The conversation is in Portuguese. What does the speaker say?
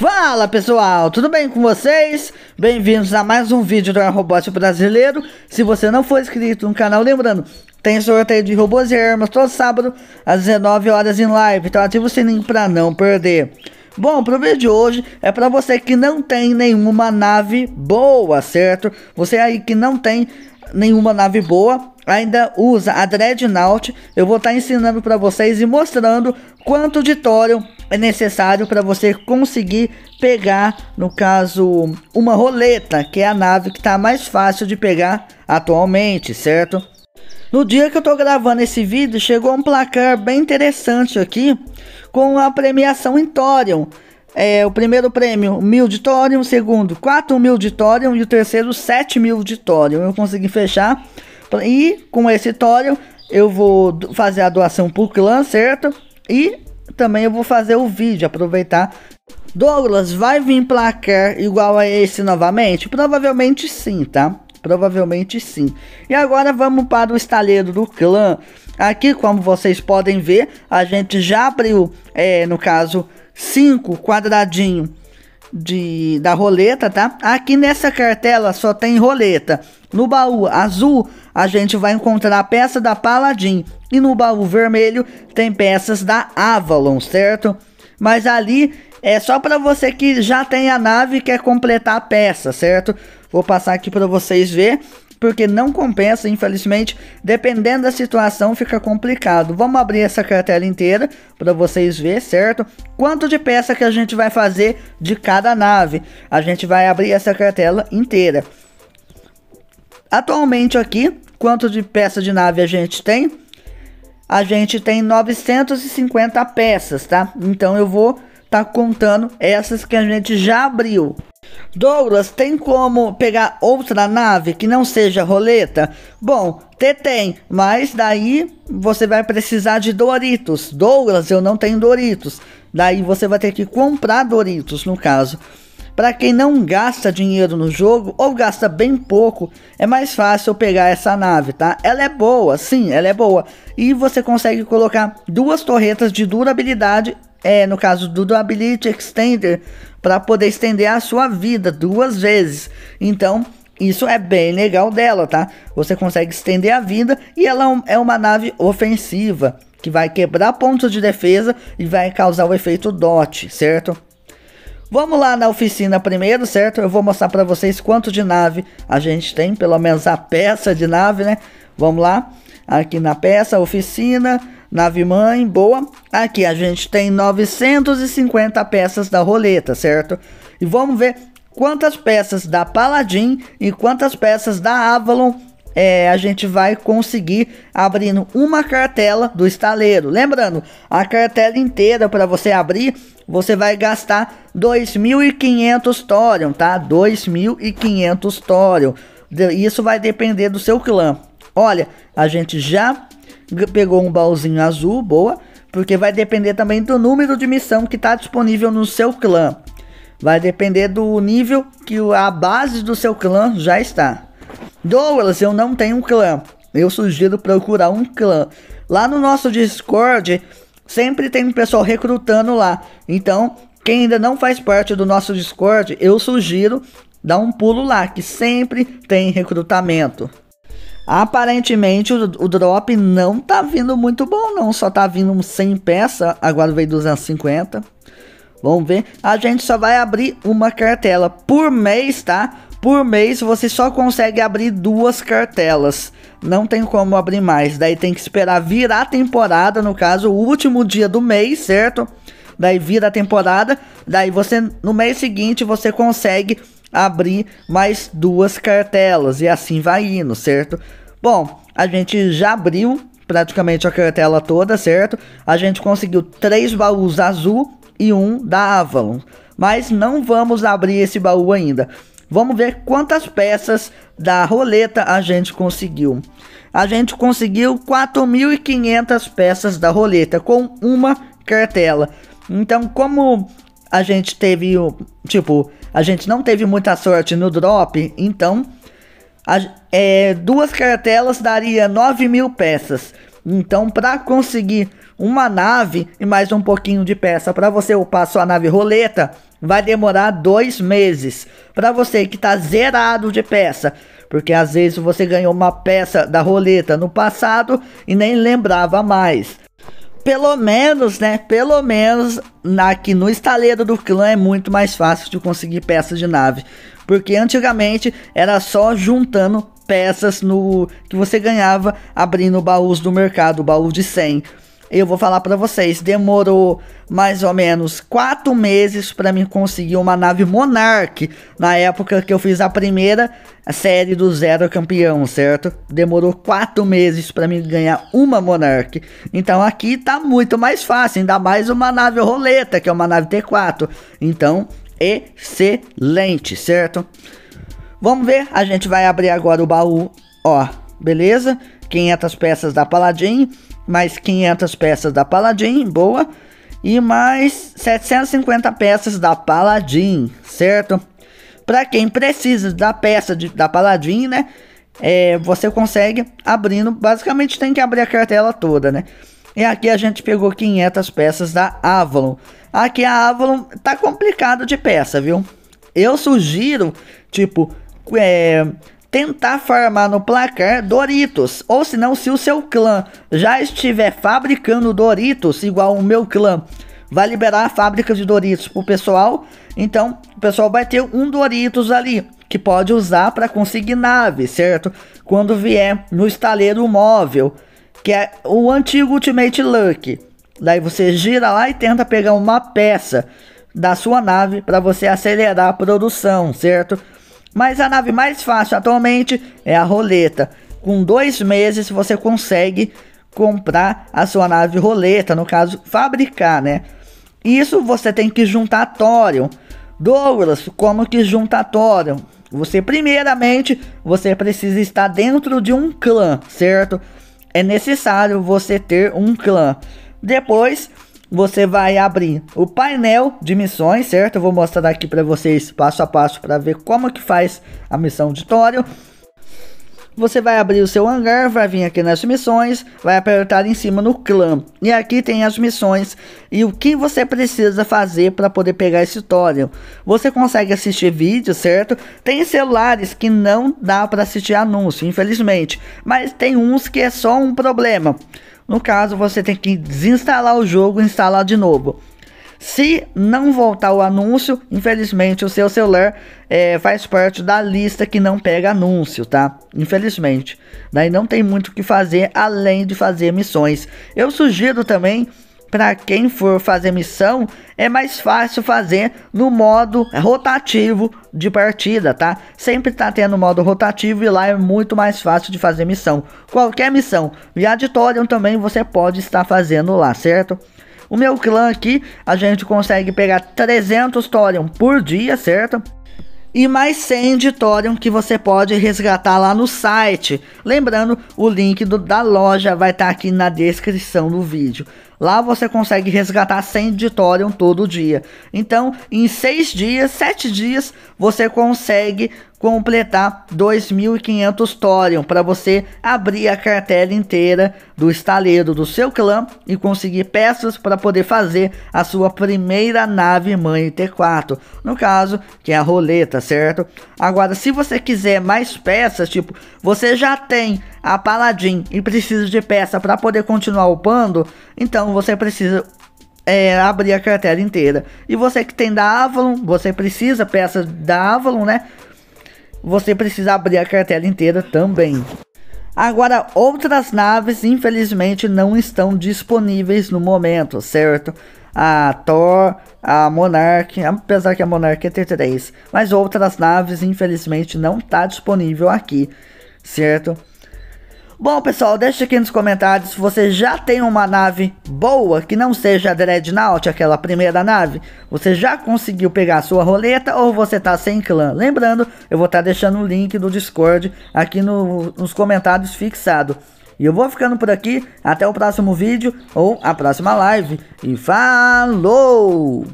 Fala pessoal, tudo bem com vocês? Bem-vindos a mais um vídeo do Robot Brasileiro. Se você não for inscrito no canal, lembrando, tem sorteio de robôs e armas todo sábado às 19 horas em live, então ativa o sininho para não perder. Bom, pro vídeo de hoje é para você que não tem nenhuma nave boa, certo? Você aí que não tem nenhuma nave boa, ainda usa a Dreadnought, eu vou estar tá ensinando para vocês e mostrando quanto de Thorium é necessário para você conseguir pegar, no caso, uma roleta, que é a nave que está mais fácil de pegar atualmente, certo? No dia que eu estou gravando esse vídeo, chegou um placar bem interessante aqui, com a premiação em Thorium. É, o primeiro prêmio, mil de Thorium, o segundo, 4 mil de Thorium e o terceiro, 7 mil de Thorium. Eu consegui fechar e com esse Thorium eu vou fazer a doação pro clã, certo? E também eu vou fazer o vídeo, aproveitar. Douglas, vai vir placar igual a esse novamente? Provavelmente sim, tá? Provavelmente sim. E agora vamos para o estaleiro do clã. Aqui, como vocês podem ver, a gente já abriu, é, no caso, cinco quadradinho de, da roleta, tá? Aqui nessa cartela só tem roleta. No baú azul, a gente vai encontrar a peça da Paladin. E no baú vermelho, tem peças da Avalon, certo? Mas ali é só para você que já tem a nave e quer completar a peça, certo? Vou passar aqui para vocês ver porque não compensa, infelizmente, dependendo da situação fica complicado. Vamos abrir essa cartela inteira para vocês ver, certo? Quanto de peça que a gente vai fazer de cada nave. A gente vai abrir essa cartela inteira. Atualmente aqui, quanto de peça de nave a gente tem? A gente tem 950 peças, tá? Então eu vou tá contando essas que a gente já abriu. Douglas, tem como pegar outra nave que não seja roleta? Bom, te tem, mas daí você vai precisar de Doritos. Douglas, eu não tenho Doritos. Daí você vai ter que comprar Doritos, no caso. Para quem não gasta dinheiro no jogo ou gasta bem pouco, é mais fácil pegar essa nave, tá? Ela é boa, sim, ela é boa. E você consegue colocar duas torretas de durabilidade é, no caso do Durability Extender, para poder estender a sua vida duas vezes. Então, isso é bem legal dela, tá? Você consegue estender a vida e ela é uma nave ofensiva que vai quebrar pontos de defesa e vai causar o efeito DOT, certo? Vamos lá na oficina primeiro, certo? Eu vou mostrar para vocês quanto de nave a gente tem, pelo menos a peça de nave, né? Vamos lá, aqui na peça, oficina, Nave mãe, boa. Aqui a gente tem 950 peças da roleta, certo? E vamos ver quantas peças da Paladin e quantas peças da Avalon é, a gente vai conseguir abrindo uma cartela do estaleiro. Lembrando, a cartela inteira para você abrir, você vai gastar 2.500 Thorium, tá? 2.500 Thorium. Isso vai depender do seu clã. Olha, a gente já pegou um baúzinho azul, boa, porque vai depender também do número de missão que está disponível no seu clã. Vai depender do nível que a base do seu clã já está. Douglas, eu não tenho um clã. Eu sugiro procurar um clã. Lá no nosso Discord, sempre tem um pessoal recrutando lá. Então, quem ainda não faz parte do nosso Discord, eu sugiro dar um pulo lá, que sempre tem recrutamento. Aparentemente o, o, drop não tá vindo muito bom não, só tá vindo 100 peças, agora veio 250. Vamos ver, a gente só vai abrir uma cartela por mês, tá? Por mês você só consegue abrir duas cartelas, não tem como abrir mais, daí tem que esperar virar a temporada, no caso o último dia do mês, certo? Daí vira a temporada, daí você no mês seguinte você consegue abrir mais duas cartelas e assim vai indo, certo? Bom, a gente já abriu praticamente a cartela toda, certo? A gente conseguiu três baús azul e um da Avalon. Mas não vamos abrir esse baú ainda. Vamos ver quantas peças da roleta a gente conseguiu. A gente conseguiu 4.500 peças da roleta com uma cartela. Então, como a gente teve, tipo, a gente não teve muita sorte no drop, então a, é, duas cartelas daria 9 mil peças. Então, para conseguir uma nave e mais um pouquinho de peça para você upar sua nave roleta, vai demorar dois meses. Para você que tá zerado de peça, porque às vezes você ganhou uma peça da roleta no passado e nem lembrava mais. Pelo menos, né? Pelo menos aqui no estaleiro do clã é muito mais fácil de conseguir peças de nave. Porque antigamente era só juntando peças no que você ganhava abrindo baús do mercado, baú de 100 eu vou falar para vocês, demorou mais ou menos quatro meses para mim conseguir uma nave Monarch na época que eu fiz a primeira série do Zero Campeão, certo? Demorou quatro meses para mim ganhar uma Monarch. Então aqui tá muito mais fácil, ainda mais uma nave roleta, que é uma nave T4. Então, excelente, certo? Vamos ver, a gente vai abrir agora o baú, ó, beleza? 500 peças da Paladin mais 500 peças da Paladin, boa. E mais 750 peças da Paladin, certo? Para quem precisa da peça de, da Paladin, né? É, você consegue abrindo, basicamente tem que abrir a cartela toda, né? E aqui a gente pegou 500 peças da Avalon. Aqui a Avalon tá complicado de peça, viu? Eu sugiro, tipo, é, tentar farmar no placar Doritos. Ou se não, se o seu clã já estiver fabricando Doritos, igual o meu clã, vai liberar a fábrica de Doritos pro pessoal. Então, o pessoal vai ter um Doritos ali que pode usar para conseguir nave, certo? Quando vier no estaleiro móvel, que é o antigo Ultimate Luck. Daí você gira lá e tenta pegar uma peça da sua nave para você acelerar a produção, certo? Mas a nave mais fácil atualmente é a roleta. Com dois meses você consegue comprar a sua nave roleta, no caso, fabricar, né? Isso você tem que juntar Thorium. Douglas, como que junta Thorium? Você, primeiramente, você precisa estar dentro de um clã, certo? É necessário você ter um clã. Depois, você vai abrir o painel de missões, certo? Eu vou mostrar aqui para vocês passo a passo para ver como que faz a missão de Tório. Você vai abrir o seu hangar, vai vir aqui nas missões, vai apertar em cima no clã. E aqui tem as missões e o que você precisa fazer para poder pegar esse Tório. Você consegue assistir vídeo, certo? Tem celulares que não dá para assistir anúncio, infelizmente. Mas tem uns que é só um problema. No caso, você tem que desinstalar o jogo e instalar de novo. Se não voltar o anúncio, infelizmente o seu celular é, faz parte da lista que não pega anúncio, tá? Infelizmente. Daí não tem muito o que fazer além de fazer missões. Eu sugiro também para quem for fazer missão, é mais fácil fazer no modo rotativo de partida, tá? Sempre tá tendo modo rotativo e lá é muito mais fácil de fazer missão. Qualquer missão, Viaditorium também você pode estar fazendo lá, certo? O meu clã aqui, a gente consegue pegar 300 Thorium por dia, certo? e mais 100 de Thorium que você pode resgatar lá no site. Lembrando, o link do, da loja vai estar tá aqui na descrição do vídeo. Lá você consegue resgatar 100 de Thorium todo dia. Então, em 6 dias, 7 dias, você consegue completar 2.500 Thorium para você abrir a cartela inteira do estaleiro do seu clã e conseguir peças para poder fazer a sua primeira nave mãe T4, no caso que é a roleta, certo? Agora, se você quiser mais peças, tipo, você já tem a Paladin e precisa de peça para poder continuar upando, então você precisa é, abrir a cartela inteira. E você que tem da Avalon, você precisa peças da Avalon, né? você precisa abrir a cartela inteira também. Agora, outras naves infelizmente não estão disponíveis no momento, certo? A Thor, a Monarch, apesar que a Monarch é T3, mas outras naves infelizmente não está disponível aqui, certo? Bom, pessoal, deixa aqui nos comentários se você já tem uma nave boa, que não seja a Dreadnought, aquela primeira nave. Você já conseguiu pegar a sua roleta ou você tá sem clã? Lembrando, eu vou estar tá deixando o link do Discord aqui no, nos comentários fixado. E eu vou ficando por aqui, até o próximo vídeo ou a próxima live. E falou!